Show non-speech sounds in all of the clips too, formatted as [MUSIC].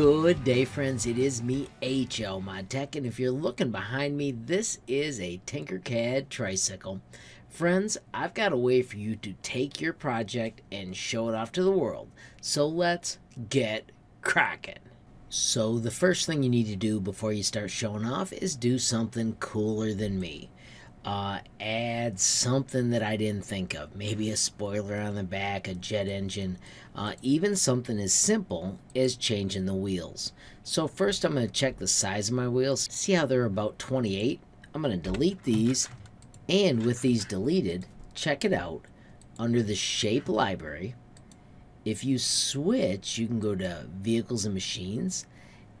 Good day, friends. It is me, HL Mod Tech, and if you're looking behind me, this is a Tinkercad tricycle. Friends, I've got a way for you to take your project and show it off to the world. So let's get cracking. So the first thing you need to do before you start showing off is do something cooler than me uh, add something that I didn't think of. Maybe a spoiler on the back, a jet engine, uh, even something as simple as changing the wheels. So first I'm going to check the size of my wheels, see how they're about 28. I'm going to delete these, and with these deleted, check it out under the shape library. If you switch, you can go to vehicles and machines,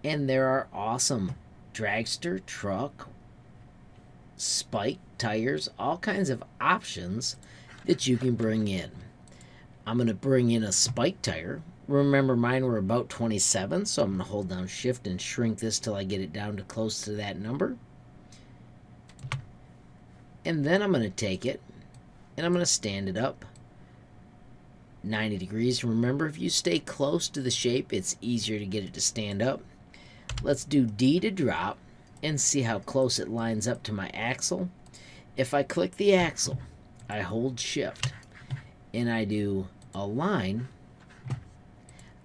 and there are awesome dragster, truck, spike tires, all kinds of options that you can bring in. I'm going to bring in a spike tire. Remember mine were about 27, so I'm going to hold down shift and shrink this till I get it down to close to that number. And then I'm going to take it and I'm going to stand it up 90 degrees. Remember, if you stay close to the shape, it's easier to get it to stand up. Let's do D to drop and see how close it lines up to my axle. If I click the axle, I hold shift and I do align,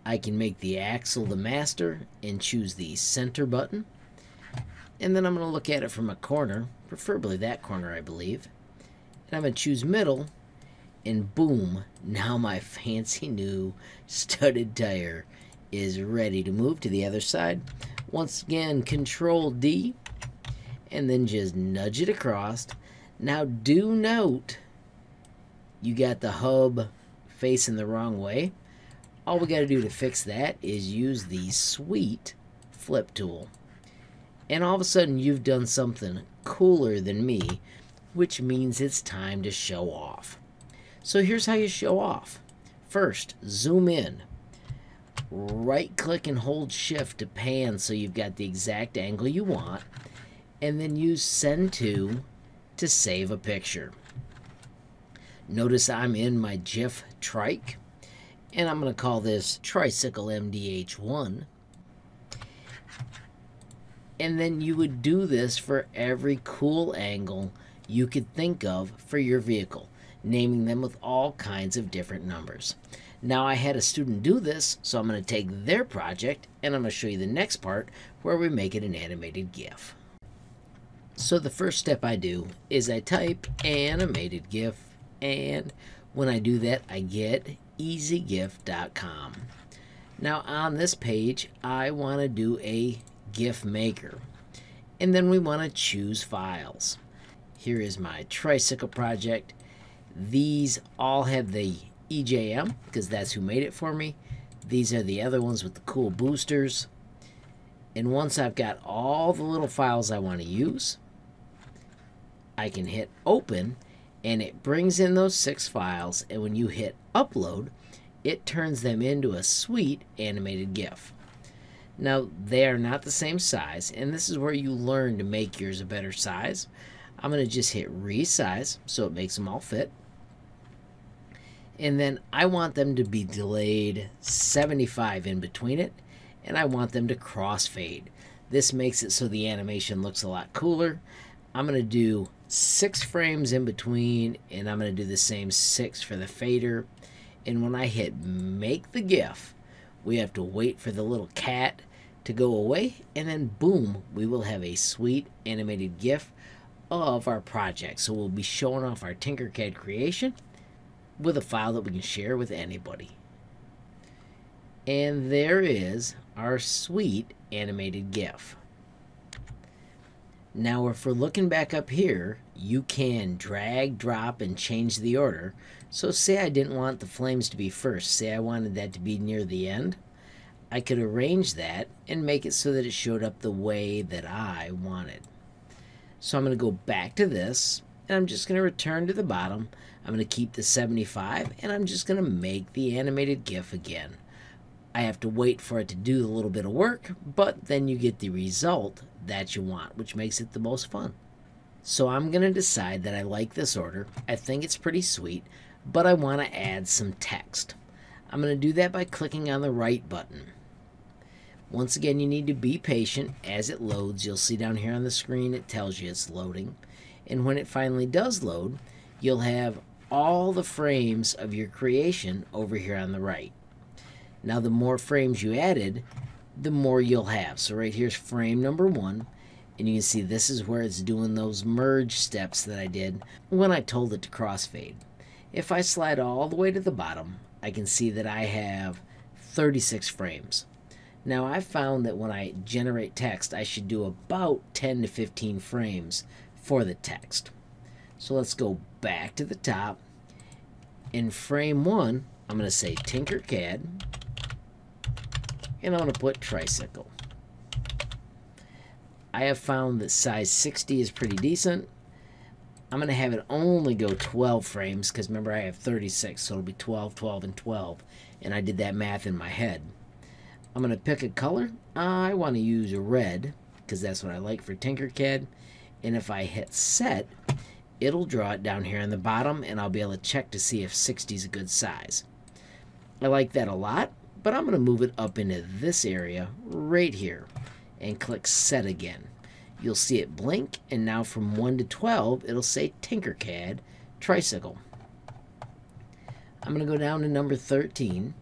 I can make the axle the master and choose the center button. And then I'm going to look at it from a corner, preferably that corner I believe. And I'm going to choose middle and boom, now my fancy new studded tire is ready to move to the other side. Once again, Control D, and then just nudge it across. Now do note, you got the hub facing the wrong way. All we got to do to fix that is use the sweet flip tool. And all of a sudden you've done something cooler than me, which means it's time to show off. So here's how you show off. First, zoom in right click and hold shift to pan so you've got the exact angle you want and then use send to to save a picture. Notice I'm in my GIF trike and I'm going to call this tricycle MDH1 and then you would do this for every cool angle you could think of for your vehicle naming them with all kinds of different numbers now I had a student do this, so I'm going to take their project and I'm going to show you the next part where we make it an animated GIF. So the first step I do is I type animated GIF and when I do that I get ezgif.com. Now on this page I want to do a GIF maker and then we want to choose files. Here is my tricycle project. These all have the EJM because that's who made it for me. These are the other ones with the cool boosters. And once I've got all the little files I want to use, I can hit open and it brings in those six files. And when you hit upload, it turns them into a sweet animated GIF. Now, they are not the same size, and this is where you learn to make yours a better size. I'm going to just hit resize so it makes them all fit and then I want them to be delayed 75 in between it, and I want them to crossfade. This makes it so the animation looks a lot cooler. I'm going to do six frames in between, and I'm going to do the same six for the fader. And when I hit make the GIF, we have to wait for the little cat to go away, and then boom, we will have a sweet animated GIF of our project. So we'll be showing off our Tinkercad creation with a file that we can share with anybody. And there is our sweet animated GIF. Now if we're looking back up here, you can drag, drop, and change the order. So say I didn't want the flames to be first, say I wanted that to be near the end. I could arrange that and make it so that it showed up the way that I wanted. So I'm going to go back to this, and I'm just going to return to the bottom. I'm going to keep the 75 and I'm just going to make the animated GIF again. I have to wait for it to do a little bit of work, but then you get the result that you want, which makes it the most fun. So I'm going to decide that I like this order. I think it's pretty sweet, but I want to add some text. I'm going to do that by clicking on the right button. Once again, you need to be patient as it loads. You'll see down here on the screen it tells you it's loading. And when it finally does load, you'll have all the frames of your creation over here on the right. Now the more frames you added, the more you'll have. So right here's frame number one. And you can see this is where it's doing those merge steps that I did when I told it to crossfade. If I slide all the way to the bottom, I can see that I have 36 frames. Now I found that when I generate text, I should do about 10 to 15 frames for the text. So let's go back to the top. In frame one, I'm going to say Tinkercad, and I'm going to put tricycle. I have found that size 60 is pretty decent. I'm going to have it only go 12 frames because remember I have 36, so it'll be 12, 12, and 12. And I did that math in my head. I'm going to pick a color. I want to use red because that's what I like for Tinkercad. And if I hit set, it'll draw it down here on the bottom and I'll be able to check to see if 60 is a good size. I like that a lot, but I'm going to move it up into this area right here and click set again. You'll see it blink and now from 1 to 12 it'll say Tinkercad Tricycle. I'm going to go down to number 13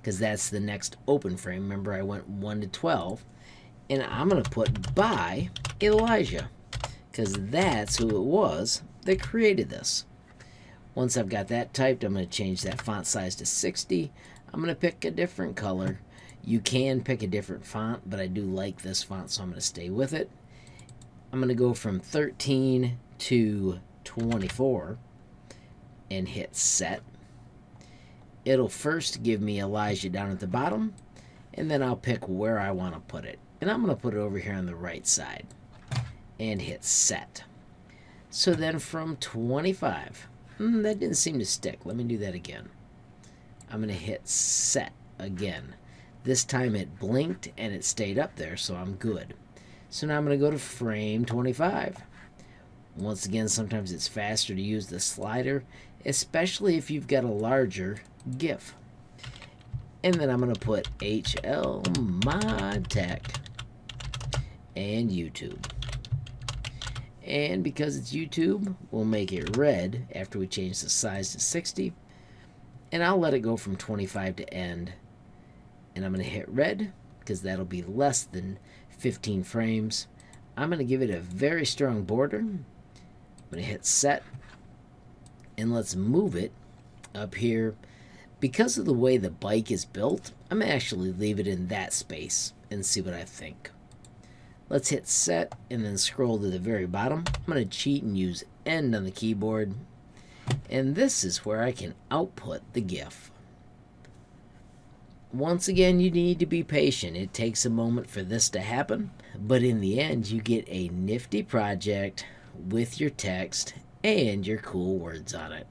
because that's the next open frame. Remember I went 1 to 12 and I'm going to put by Elijah because that's who it was that created this. Once I've got that typed, I'm going to change that font size to 60. I'm going to pick a different color. You can pick a different font, but I do like this font, so I'm going to stay with it. I'm going to go from 13 to 24 and hit set. It'll first give me Elijah down at the bottom, and then I'll pick where I want to put it. And I'm going to put it over here on the right side and hit set. So then from 25, mm, that didn't seem to stick. Let me do that again. I'm going to hit set again. This time it blinked and it stayed up there, so I'm good. So now I'm going to go to frame 25. Once again, sometimes it's faster to use the slider, especially if you've got a larger GIF. And then I'm going to put HL Mod Tech and YouTube. And because it's YouTube, we'll make it red after we change the size to 60. And I'll let it go from 25 to end. And I'm going to hit red because that'll be less than 15 frames. I'm going to give it a very strong border. I'm going to hit set. And let's move it up here. Because of the way the bike is built, I'm going to actually leave it in that space and see what I think. Let's hit set and then scroll to the very bottom. I'm going to cheat and use end on the keyboard. And this is where I can output the GIF. Once again, you need to be patient. It takes a moment for this to happen. But in the end, you get a nifty project with your text and your cool words on it.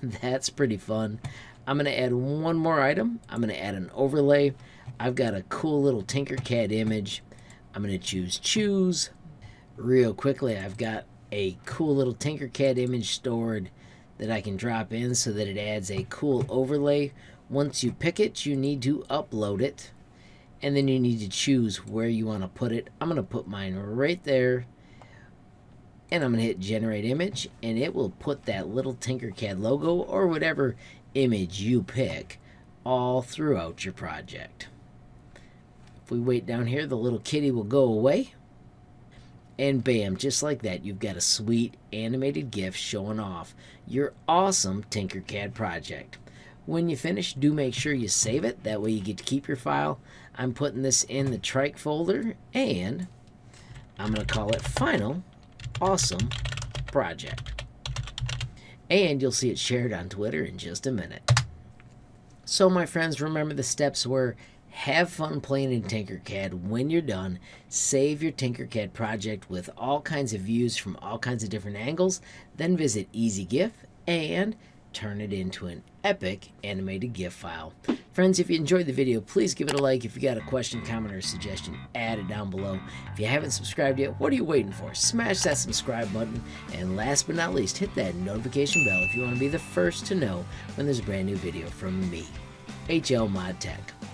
[LAUGHS] That's pretty fun. I'm going to add one more item. I'm going to add an overlay. I've got a cool little Tinkercad image. I'm going to choose choose. Real quickly, I've got a cool little Tinkercad image stored that I can drop in so that it adds a cool overlay. Once you pick it, you need to upload it. And then you need to choose where you want to put it. I'm going to put mine right there. And I'm going to hit generate image. And it will put that little Tinkercad logo or whatever image you pick all throughout your project. If we wait down here, the little kitty will go away. And bam, just like that, you've got a sweet animated GIF showing off your awesome Tinkercad project. When you finish, do make sure you save it. That way you get to keep your file. I'm putting this in the trike folder, and I'm going to call it Final Awesome Project. And you'll see it shared on Twitter in just a minute. So, my friends, remember the steps were have fun playing in Tinkercad. When you're done, save your Tinkercad project with all kinds of views from all kinds of different angles. Then visit Ezgif and turn it into an epic animated GIF file. Friends, if you enjoyed the video, please give it a like. If you got a question, comment, or suggestion, add it down below. If you haven't subscribed yet, what are you waiting for? Smash that subscribe button. And last but not least, hit that notification bell if you want to be the first to know when there's a brand new video from me, HL Mod Tech.